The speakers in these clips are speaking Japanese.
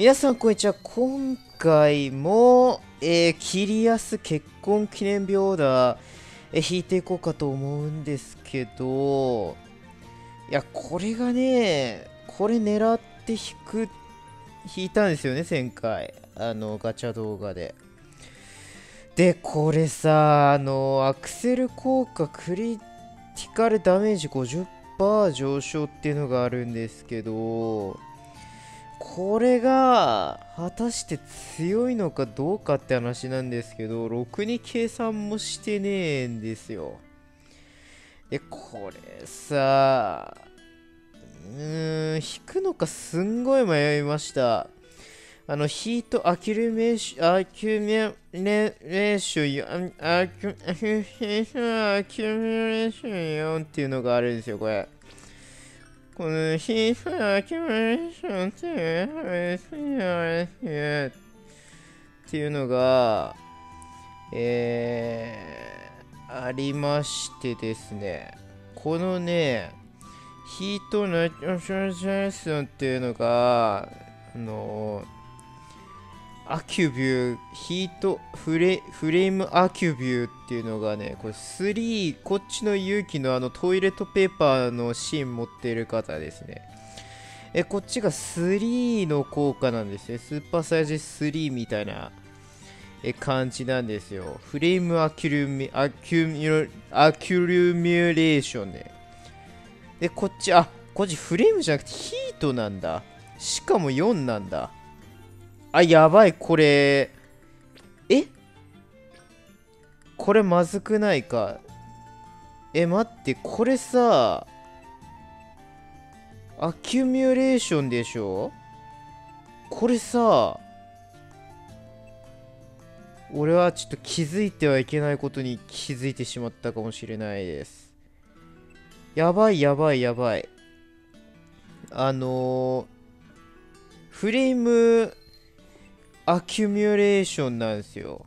皆さんこんにちは。今回も、えー、キリアス結婚記念日オーダー、えー、引いていこうかと思うんですけどいやこれがねこれ狙って引く引いたんですよね前回。あのガチャ動画で。でこれさあのアクセル効果クリティカルダメージ50%上昇っていうのがあるんですけどこれが果たして強いのかどうかって話なんですけどろくに計算もしてねえんですよ。でこれさうーん引くのかすんごい迷いました。あの Heat Accumulation Accumulation Accu Accumulation 4っていうのがあるんですよこれ。このヒートアキュレーションっていうのが、えー、ありましてですね、このね、ヒートナイトションシャンっていうのが、あのアキュビュー、ヒートフレフレームアキュビューっていうのがね、これ3、こっちの勇気のあのトイレットペーパーのシーン持ってる方ですね。え、こっちが3の効果なんですね。スーパーサイズ3みたいなえ感じなんですよ。 Flame Accumu Accumu Accumulation で。で、こっち、あ、こっちフレームじゃなくてヒートなんだ。しかも4なんだ。あ、やばい、これ。え？これまずくないか？え、待って、これさ、アキュミュレーションでしょ？これさ、俺はちょっと気づいてはいけないことに気づいてしまったかもしれないです。やばいやばいやばい。あのー、フレームアキュミュレーションなんですよ。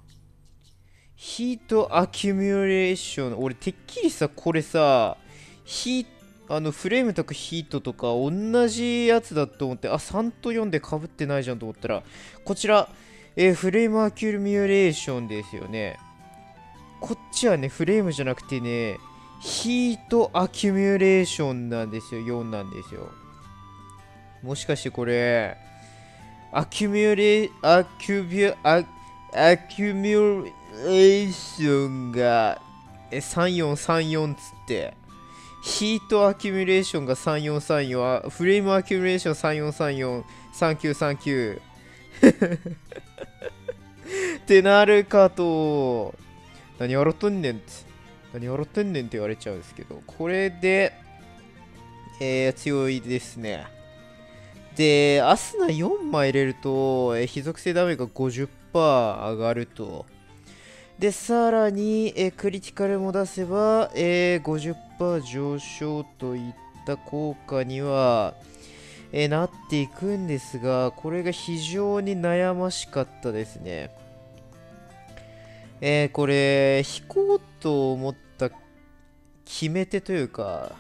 ヒートアキュミュレーション。俺てっきりさ、これさ、ヒあのフレームとかヒートとか同じやつだと思って、あ、3と4でかぶってないじゃんと思ったら、こちら、えーフレームアキュミュレーションですよね。こっちはね、フレームじゃなくてね、ヒートアキュミュレーションなんですよ。4なんですよ。もしかしてこれ、アキュミュレ、アキュミュ、アアキュミュレーションが、え、3434つって、ヒートアキュミュレーションが3434、フレームアキュミュレーション3434、3939。ってなるかと、何笑っとんねんって、何笑ってんねんって言われちゃうんですけど、これで、えー、強いですね。で、アスナ4枚入れると、えー、非属性ダメージが50%上がると。で、さらに、えクリティカルも出せば、えー50%上昇といった効果には、えなっていくんですが、これが非常に悩ましかったですね。えーこれ、引こうと思った決め手というか、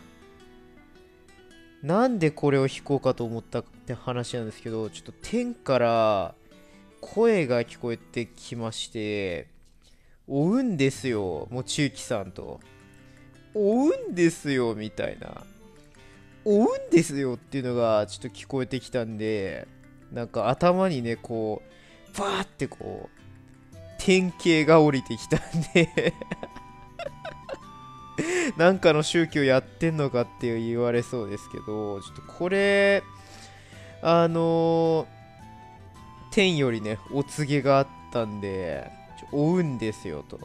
なんでこれを引こうかと思ったって話なんですけど、ちょっと天から声が聞こえてきまして、追うんですよ、もう中期さんと。追うんですよ、みたいな。追うんですよっていうのがちょっと聞こえてきたんで、なんか頭にね、こう、バーってこう、典型が降りてきたんで なんかの宗教やってんのかって言われそうですけど、ちょっとこれ、あの天よりね、お告げがあったんで、追うんですよと。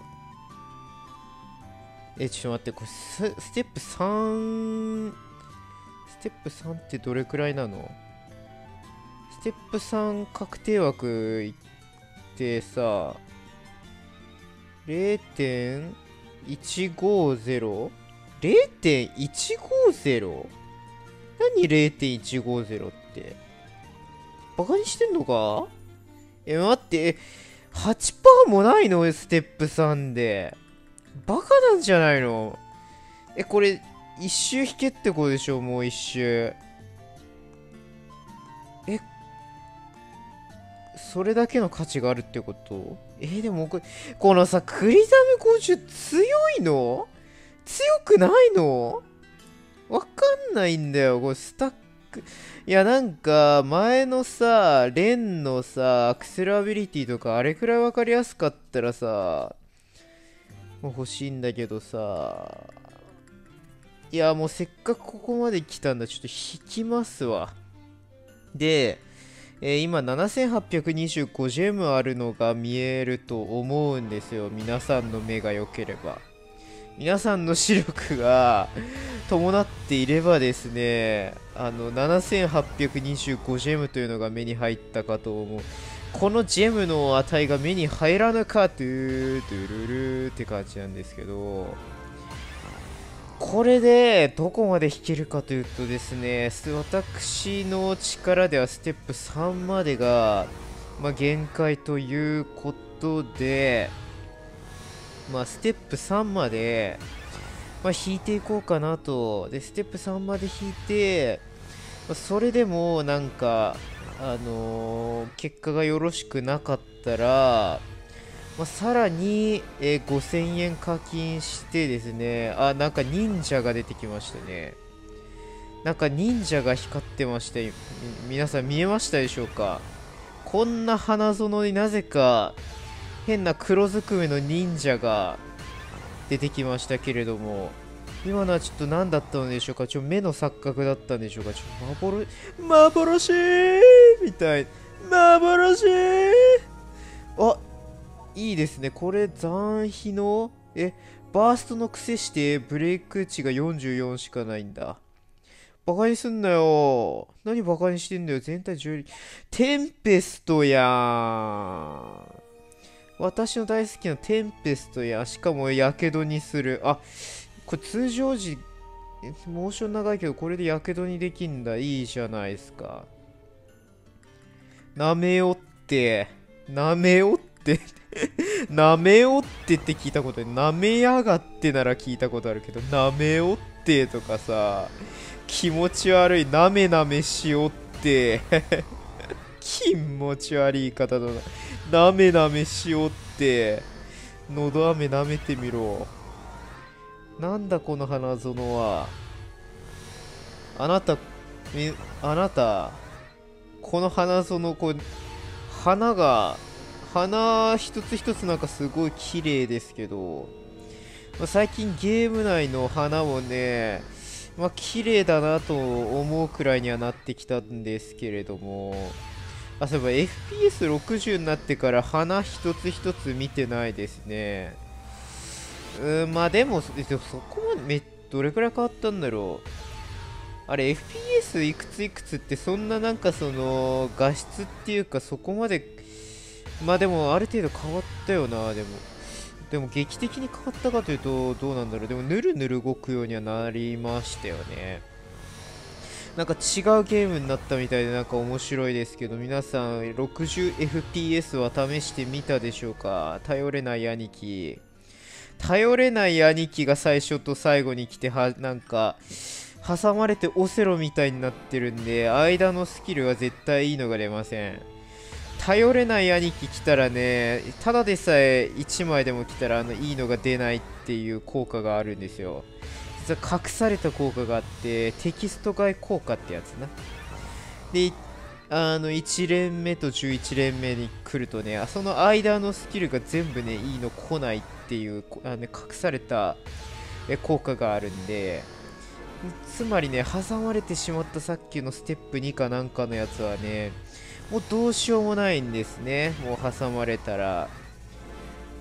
え、ちょっと待って、これス、ステップ3、ステップ3ってどれくらいなの？ステップ3確定枠いってさ、0.150?0.150? 何0.150って？バカにしてんのか？え、待って、8%もないの？ステップ3で。バカなんじゃないの？え、これ、一周引けってことでしょ？もう一周。え、それだけの価値があるってこと？え、でもこれ、このさ、クリザム50強いの？強くないの？わかんないんだよ、これスタック。いや、なんか、前のさ、レンのさ、アクセルアビリティとか、あれくらいわかりやすかったらさ、もう欲しいんだけどさ、いや、もうせっかくここまで来たんだ。ちょっと引きますわ。で、えー、今7825ジェムあるのが見えると思うんですよ。皆さんの目が良ければ。皆さんの視力が伴っていればですね、あの、7825ジェムというのが目に入ったかと思う。このジェムの値が目に入らぬか、トゥー、トゥルルって感じなんですけど、これでどこまで弾けるかというとですね、私の力ではステップ3までが、まあ、限界ということで、まあ、ステップ3まで、まあ、弾いていこうかなと。で、ステップ3まで弾いて、まあ、それでもなんか、あのー、結果がよろしくなかったら、まあ、さらに、えー、5000円課金してですね、あ、なんか忍者が出てきましたね。なんか忍者が光ってました。皆さん見えましたでしょうか？こんな花園になぜか変な黒ずくめの忍者が出てきましたけれども、今のはちょっと何だったのでしょうか？ちょ目の錯覚だったんでしょうか？ちょっと幻、幻みたい。幻あ、いいですね。これ残費の、え、バーストの癖してブレイク値が44しかないんだ。バカにすんなよ。何バカにしてんだよ。全体10テンペストやん。私の大好きなテンペストや。しかも、やけどにする。あ、これ通常時、モーション長いけど、これでやけどにできんだ。いいじゃないですか。なめよって。なめよって なめおってって聞いたことない。なめやがってなら聞いたことあるけど、なめおってとかさ、気持ち悪い。なめなめしおって 気持ち悪い方だな。なめなめしおって、のど飴舐めてみろ。なんだこの花園は。あなた、あなた、この花園、こう、花が花一つ一つなんかすごい綺麗ですけど、まあ、最近ゲーム内の花もね、まあ綺麗だなと思うくらいにはなってきたんですけれども、あ、そういえば FPS60 になってから花一つ一つ見てないですね。うん、まあでも、そこまでめ、どれくらい変わったんだろう。あれ FPS いくついくつってそんななんかその画質っていうかそこまでまあでも、ある程度変わったよな、でも。でも、劇的に変わったかというと、どうなんだろう。でも、ぬるぬる動くようにはなりましたよね。なんか違うゲームになったみたいで、なんか面白いですけど、皆さん、60fps は試してみたでしょうか？頼れない兄貴。頼れない兄貴が最初と最後に来て、は、なんか、挟まれてオセロみたいになってるんで、間のスキルは絶対いいのが出ません。頼れない兄貴来たらね、ただでさえ1枚でも来たらあのいいのが出ないっていう効果があるんですよ。実は隠された効果があって、テキスト外効果ってやつな。で、あの1連目と11連目に来るとね、その間のスキルが全部ね、いいの来ないっていう、あの、隠された効果があるんで、つまりね、挟まれてしまったさっきのステップ2かなんかのやつはね、もうどうしようもないんですね。もう挟まれたら。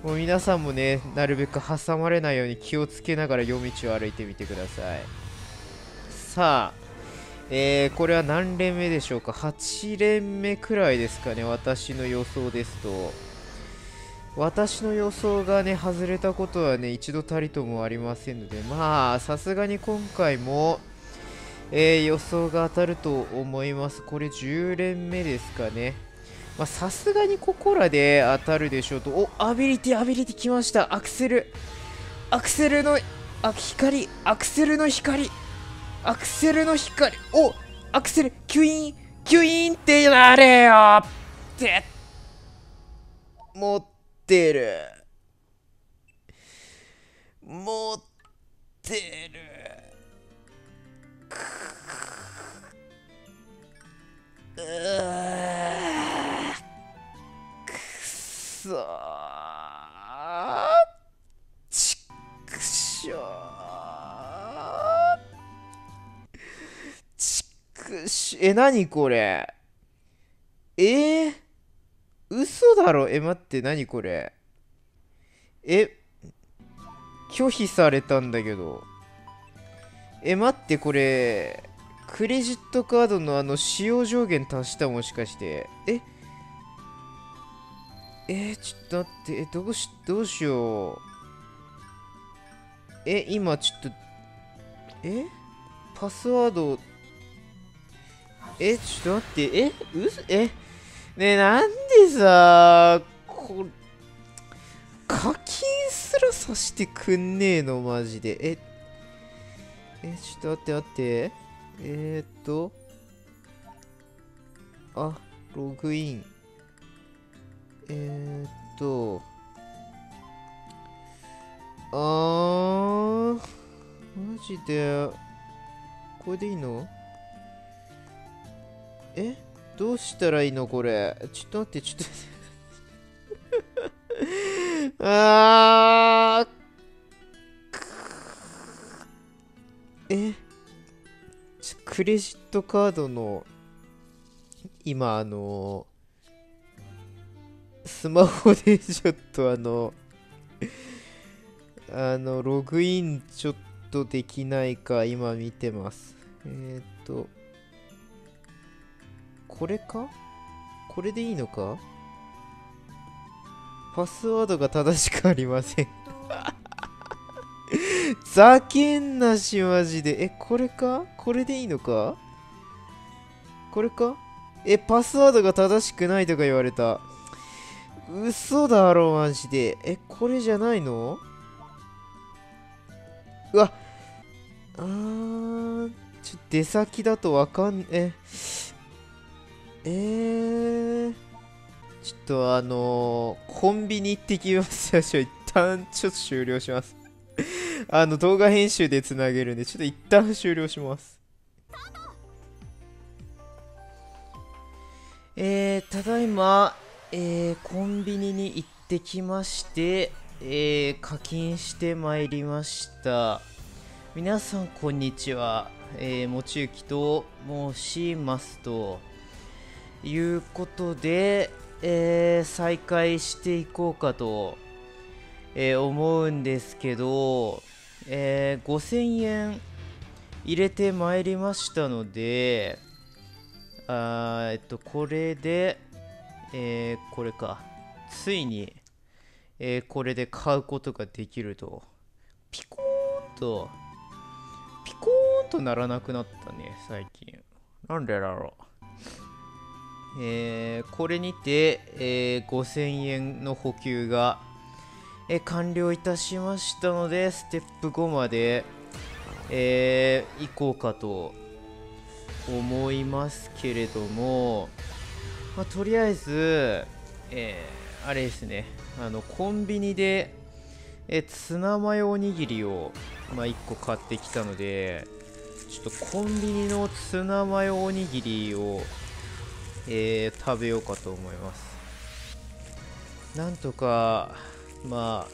もう皆さんもね、なるべく挟まれないように気をつけながら夜道を歩いてみてください。さあ、えー、これは何連目でしょうか ?8 連目くらいですかね、私の予想ですと。私の予想がね、外れたことはね、一度たりともありませんので、まあ、さすがに今回も、えー、予想が当たると思います。これ10連目ですかね。まさすがにここらで当たるでしょうと。お、アビリティ、アビリティ来ました。アクセル。アクセルの、あ、光。アクセルの光。アクセルの光。お、アクセル、キュイーン、キュイーンってなれよ絶持ってる持ってるしえ何これ？え？ー、嘘だろ？え待って何これ？え？拒否されたんだけど。え待ってこれクレジットカードのあの使用上限達したもしかして。え？えー、ちょっと待ってえどうしどうしよう。え今ちょっとえ？パスワードえちょっと待ってえうすえねえなんでさこ課金すらさしてくんねえのマジで。ええちょっと待って待って。えー、っとあログイン。えー、っとあーマジでこれでいいの？え？どうしたらいいのこれ？ちょっと待ってちょっと待って。あーえ？クレジットカードの今あのスマホでちょっとあのあのログインちょっとできないか今見てます。えっ、とこれか？これでいいのか？パスワードが正しくありません。ざけんなしマジで。えこれか？これでいいのか？これか？えパスワードが正しくないとか言われた。嘘だろマジで。えこれじゃないの？うわ。あーちょっと出先だとわかんえ。えー、ちょっとあのー、コンビニ行ってきますよ。一旦ちょっと終了します。あの、動画編集でつなげるんで、ちょっと一旦終了します。えー、ただいま、えー、コンビニに行ってきまして、えー、課金してまいりました。皆さん、こんにちは。えー、もちゆきと申しますと。いうことで、えー再開していこうかと、えー思うんですけど、えー5000円入れてまいりましたので、あーえっと、これで、えーこれか、ついに、えーこれで買うことができると、ピコーンと、ピコーンとならなくなったね、最近。なんでだろう。えーこれにて、えー5000円の補給が、えー完了いたしましたので、ステップ5まで、えー行こうかと思いますけれども、まあ、とりあえず、えーあれですね、あのコンビニで、えツナマヨおにぎりを、まあ、1個買ってきたので、ちょっとコンビニのツナマヨおにぎりを、えー食べようかと思います。なんとかまあ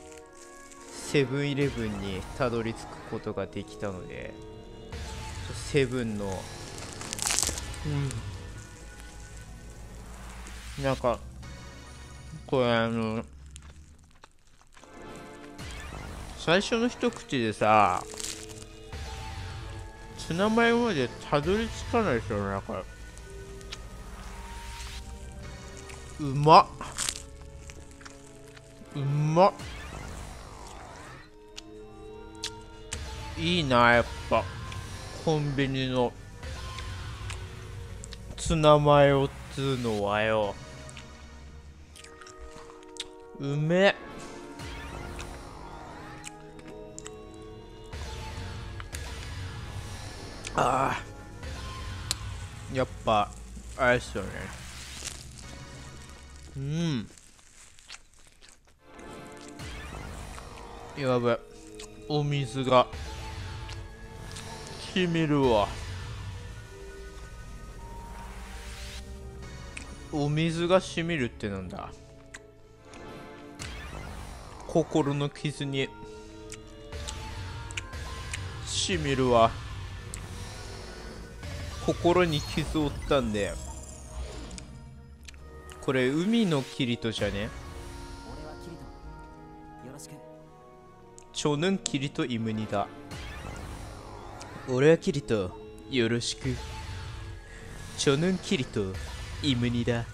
セブンイレブンにたどり着くことができたのでセブンのうん。なんかこれあの最初の一口でさツナマヨまでたどり着かないですよねなんか。うまっ。うまっ。いいなやっぱ。コンビニのツナマヨっつうのはよ。うめっあ。やっぱあれっすよね。うん。やべ。お水が。しみるわ。お水がしみるってなんだ？心の傷に。しみるわ。心に傷を負ったんだよ。これ海のキリトじゃね俺はキリトよろしく 저는 키리토 이문이다. 올해 키리토 요로시크. 저는 키리토 이문이다.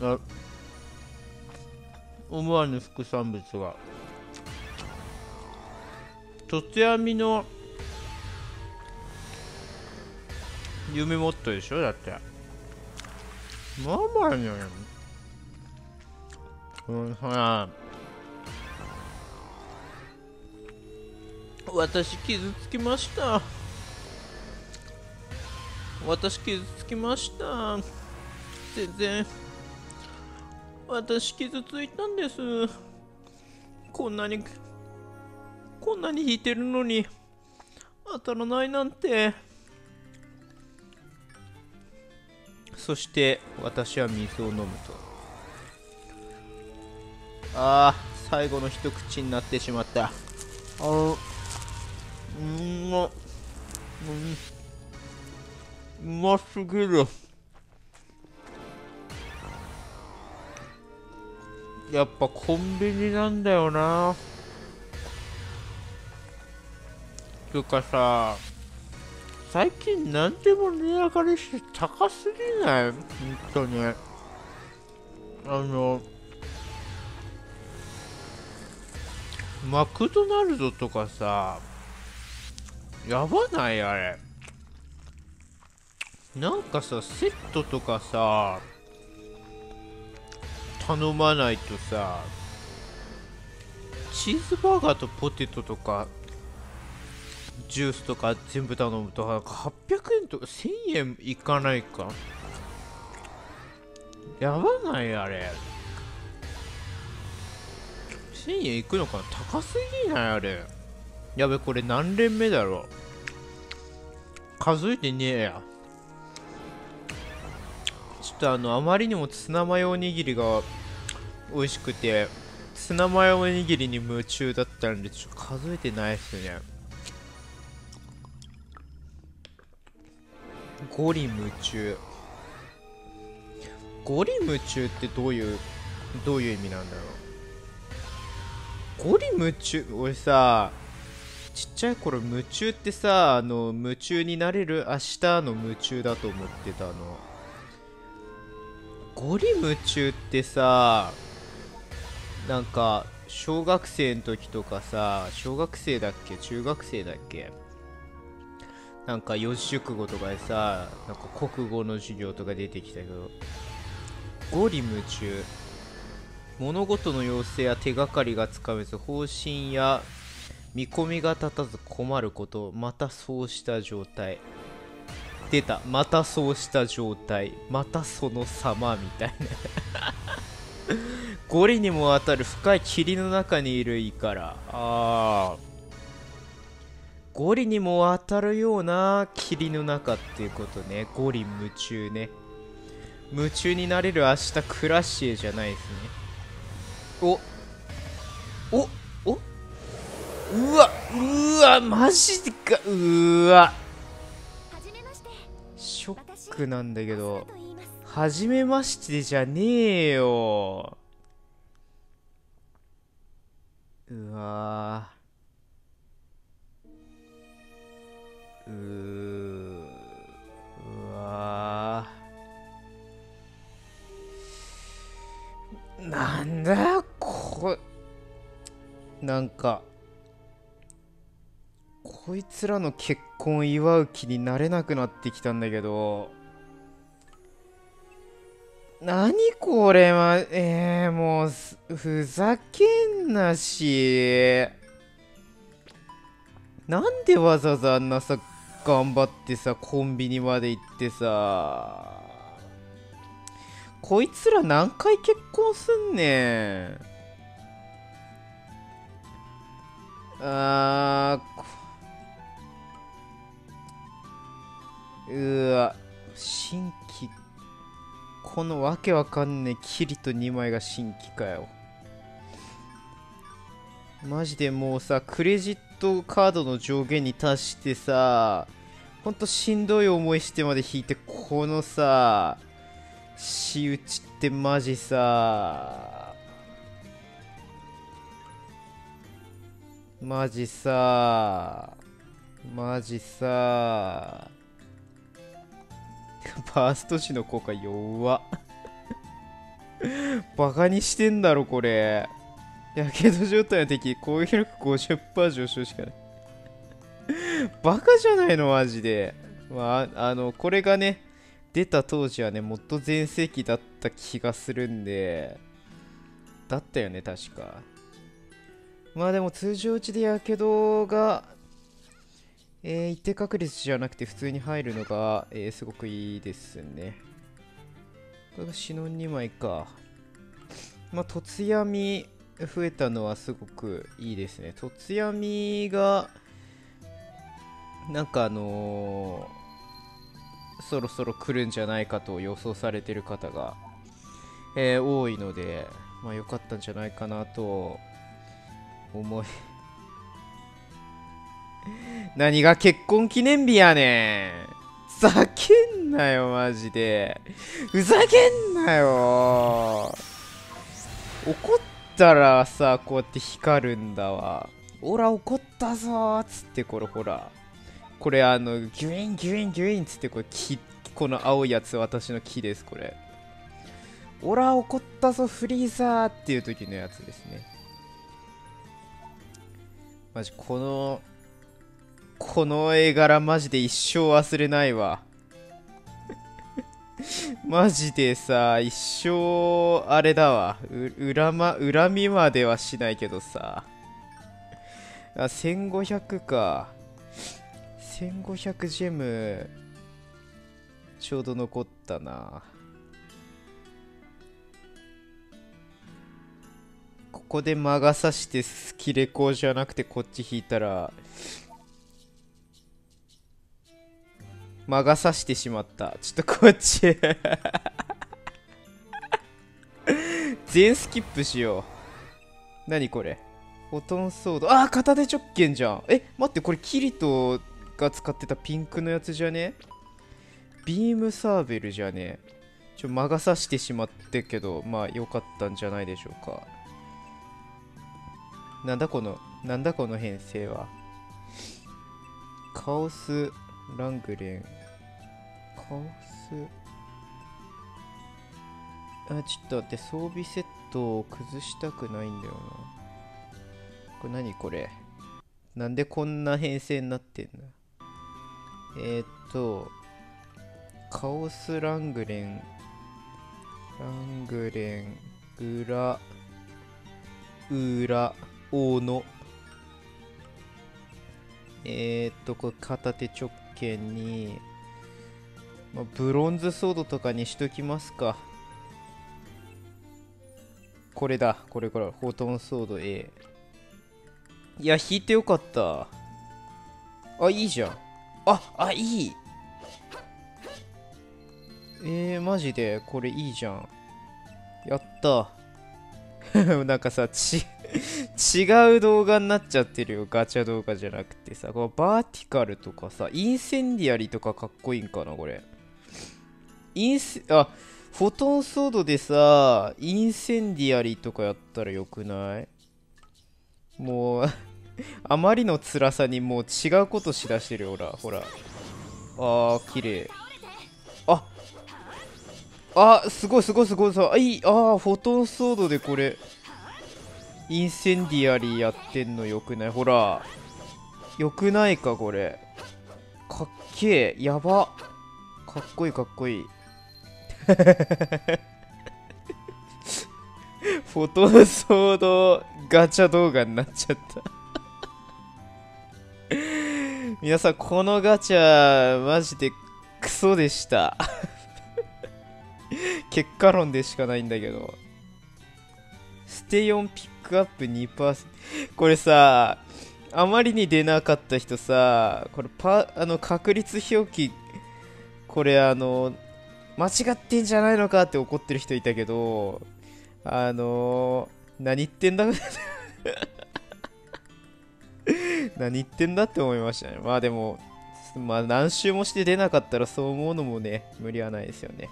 아, 思わぬ副産物が凸闇の夢もっとでしょだって まあまあねうん。ほら私傷つきました。私傷つきました。全然。私傷ついたんです。こんなにこんなに引いてるのに。当たらないなんて。そして私は水を飲むと。ああ最後の一口になってしまった。あーうんま、うん、うますぎる。やっぱコンビニなんだよな。ていうかさ最近何でも値上がりして高すぎない？本当に。あのマクドナルドとかさやばない？あれ。なんかさセットとかさ頼まないとさチーズバーガーとポテトとかジュースとか全部頼むとなんか800円とか1000円いかないか？やばないあれ。1000円いくのかな？高すぎないあれ。やべこれ何連目だろう？数えてねえや。ちょっとあのあまりにもツナマヨおにぎりが美味しくてツナマヨおにぎりに夢中だったんでちょっと数えてないっすね。ゴリ夢中。ゴリ夢中ってどういうどういう意味なんだろう。ゴリ夢中俺さちっちゃい頃夢中ってさあの夢中になれる明日の夢中だと思ってたの。ゴリ夢中ってさなんか小学生の時とかさ小学生だっけ中学生だっけ。なんか四字熟語とかでさなんか国語の授業とか出てきたけどゴリ夢中。物事の様子や手がかりがつかめず方針や見込みが立たず困ることまたそうした状態。出た。またそうした状態。またその様みたいな。ゴリにも当たる深い霧の中にいるいいから。ああゴリにも当たるような霧の中っていうことね。ゴリ夢中ね。夢中になれる明日クラッシエじゃないですね。おおおうわうわマジか。うわ。ショックなんだけど。はじめましてじゃねえよ。うわうー。うわなんだこなんかこいつらの結婚を祝う気になれなくなってきたんだけど。何これはえー、もうふざけんなし。なんでわざわざあんなさ頑張ってさコンビニまで行ってさこいつら何回結婚すんねん。あーうわ新規このわけわかんねえキリと2枚が新規かよ。マジでもうさクレジットカードの上限に達してさほんとしんどい思いしてまで引いてこのさ仕打ちってマジさ。マジさ。マジさ。バースト時の効果弱っ。バカにしてんだろこれ。やけど状態の敵攻撃力50%上昇しかない。バカじゃないのマジで。まああのこれがね出た当時はねもっと全盛期だった気がするんで。だったよね確か。まあでも通常打ちでやけどがえー一定確率じゃなくて普通に入るのが、えーすごくいいですね。これがシノン2枚か。まあ凸闇増えたのはすごくいいですね。凸闇がなんかあのーそろそろ来るんじゃないかと予想されてる方が、えー多いのでまあ良かったんじゃないかなと思い 何が結婚記念日やねん。ふざけんなよマジで。ふざけんなよ。怒ったらさこうやって光るんだわおら怒ったぞーっつってこれほら。これあのギュインギュインギュインっつってこれ木この青いやつ私の木ですこれ。おら怒ったぞフリーザーっていう時のやつですね。マジこのこの絵柄マジで一生忘れないわ。マジでさ一生あれだわ。う恨ま恨みまではしないけどさ。あ1500か。1500ジェムちょうど残ったな。ここで魔が差してスキレコじゃなくてこっち引いたら魔が差してしまった。ちょっとこっち。全スキップしよう。何これ？フォトンソード。あー片手直剣じゃん。え待ってこれキリトが使ってたピンクのやつじゃね？ビームサーベルじゃね？ちょ魔が差してしまってけどまあ良かったんじゃないでしょうか。なんだこのなんだこの編成は？カオスラングレン。カオス。あちょっと待って装備セットを崩したくないんだよな。これ何これ？なんでこんな編成になってんだえー、っとカオスラングレンラングレングラウラオノ。えー、っとこれ片手直剣に、まあ、ブロンズソードとかにしときますか。これだこれこれフォトンソード A いや引いてよかった。あいいじゃん。ああいい。えー、マジで？これいいじゃん。やった。なんかさち違う動画になっちゃってるよ。ガチャ動画じゃなくてさ。このバーティカルとかさインセンディアリとかかっこいいんかなこれ。インセあフォトンソードでさインセンディアリとかやったらよくない？もうあまりの辛さにもう違うことしだしてるよほらほら。あー綺麗。ああすごいすごいすごいさあいいあーフォトンソードでこれ。インセンディアリーやってんのよくない？ほら。よくないかこれ。かっけえ。やば。かっこいいかっこいい。フォトンソードガチャ動画になっちゃった。皆さんこのガチャマジでクソでした。結果論でしかないんだけど。ステイオンピックアップ2%これさあまりに出なかった人さこれパあの確率表記これあの間違ってんじゃないのかって怒ってる人いたけどあの何言ってんだ？何言ってんだって思いましたね。まあでもまあ何周もして出なかったらそう思うのもね無理はないですよね。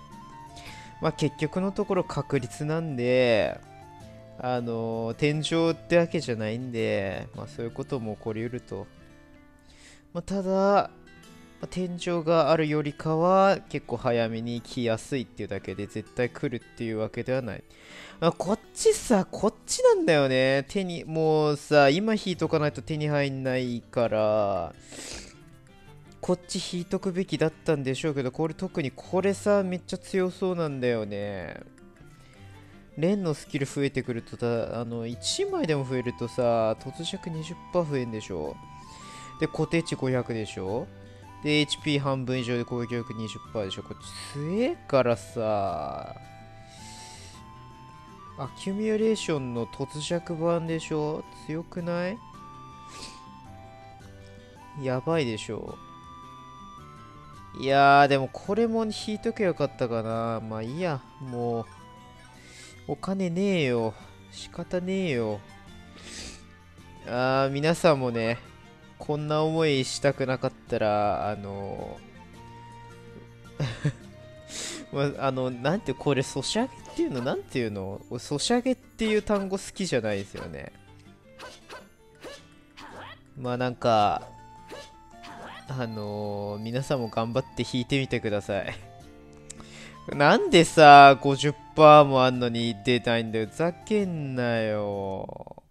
まあ結局のところ確率なんであの天井ってわけじゃないんで、まあ、そういうことも起こりうると、まあ、ただ、ま天井があるよりかは結構早めに来やすいっていうだけで絶対来るっていうわけではない、まあ、こっちさこっちなんだよね。手にもうさ今引いとかないと手に入んないから。こっち引いとくべきだったんでしょうけどこれ特にこれさめっちゃ強そうなんだよね。連のスキル増えてくるとたあの1枚でも増えるとさ突弱20%増えんでしょ？で固定値500でしょ？で HP 半分以上で攻撃力20%でしょ。こっち強えからさ。アキュミュレーションの突弱版でしょ。強くない？やばいでしょ。いやーでもこれも引いとけばよかったかな。まあいいや。もうお金ねえよ。仕方ねえよ。あー、皆さんもね、こんな思いしたくなかったら、あの まあ、あの、なんて、これ、ソシャゲっていうの、なんていうの？ソシャゲっていう単語好きじゃないですよね。まあ、なんか、あのー、皆さんも頑張って弾いてみてください。なんでさ、50%もあんのに出ないんだよ。ふざけんなよ。